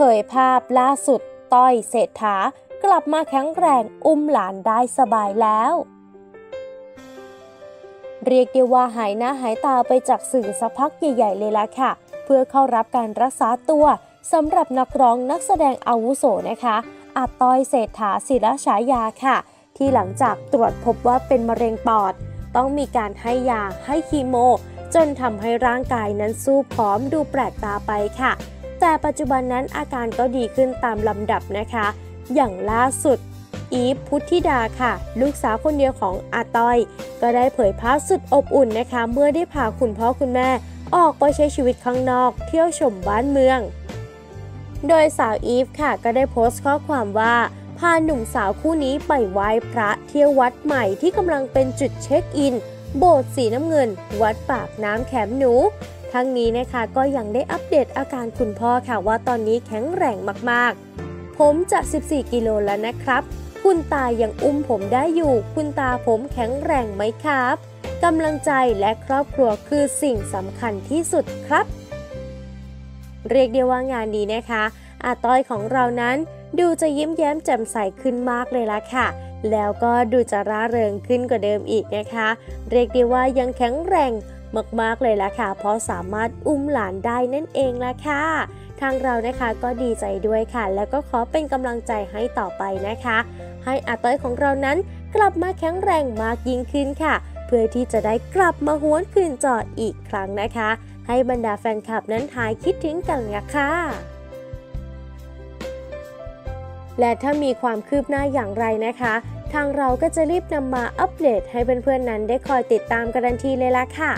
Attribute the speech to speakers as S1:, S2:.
S1: ผยภาพล่าสุดต้อยเศรษฐากลับมาแข็งแรงอุ้มหลานได้สบายแล้ว เรียกได้ว่าหายหน้าหายตาไปจากสื่อสักพักใหญ่ๆเลยละค่ะ เพื่อเข้ารับการรักษาตัวสำหรับนักร้องนักแสดงอาวุโสนะคะอาต้อยเศรษฐาศิรฉายาค่ะ ที่หลังจากตรวจพบว่าเป็นมะเร็งปอด ต้องมีการให้ยาให้คีโม จนทำให้ร่างกายนั้นสู้พร้อมดูแปลกตาไปค่ะ แต่ปัจจุบันนั้นอาการก็ดีขึ้นตามลำดับนะคะ อย่างล่าสุด อีฟพุทธิดาค่ะ ลูกสาวคนเดียวของอาต้อย ก็ได้เผยภาพสุดอบอุ่นนะคะ เมื่อได้พาคุณพ่อคุณแม่ ออกไปใช้ชีวิตข้างนอก เที่ยวชมบ้านเมือง โดยสาวอีฟค่ะ ก็ได้โพสต์ข้อความว่าพาหนุ่มสาวคู่นี้ไปไหว้พระเที่ยววัดใหม่ที่กำลังเป็นจุดเช็คอิน โบสถ์สีน้ำเงิน วัดปากน้ำแขมหนู ทั้งนี้นะคะก็ยังได้อัปเดตอาการคุณพ่อค่ะว่าตอนนี้แข็งแรงมากๆ ผมจะ 14 กิโลแล้วนะครับ คุณตายังอุ้มผมได้อยู่ คุณตาผมแข็งแรงไหมครับกำลังใจและครอบครัวคือสิ่งสำคัญที่สุดครับ เรียกได้ว่างานนี้นะคะอาต้อยของเรานั้นดูจะยิ้มแย้มแจ่มใสขึ้นมากเลยละค่ะ แล้วก็ดูจะร่าเริงขึ้นกว่าเดิมอีกนะคะ เรียกได้ว่ายังแข็งแรง มากๆเลยละค่ะ เพราะสามารถอุ้มหลานได้นั่นเองละค่ะ ทางเรานะคะก็ดีใจด้วยค่ะ แล้วก็ขอเป็นกำลังใจให้ต่อไปนะคะ ให้อาต้อยของเรานั้นกลับมาแข็งแรงมากยิ่งขึ้นค่ะ เพื่อที่จะได้กลับมาหวนคืนจอดอีกครั้งนะคะ ให้บรรดาแฟนคลับนั้นหายคิดถึงกันละค่ะและถ้ามีความคืบหน้าอย่างไรนะคะ ทางเราก็จะรีบนำมาอัปเดตให้เพื่อนๆนั้นได้คอยติดตามกันทันทีเลยล่ะค่ะ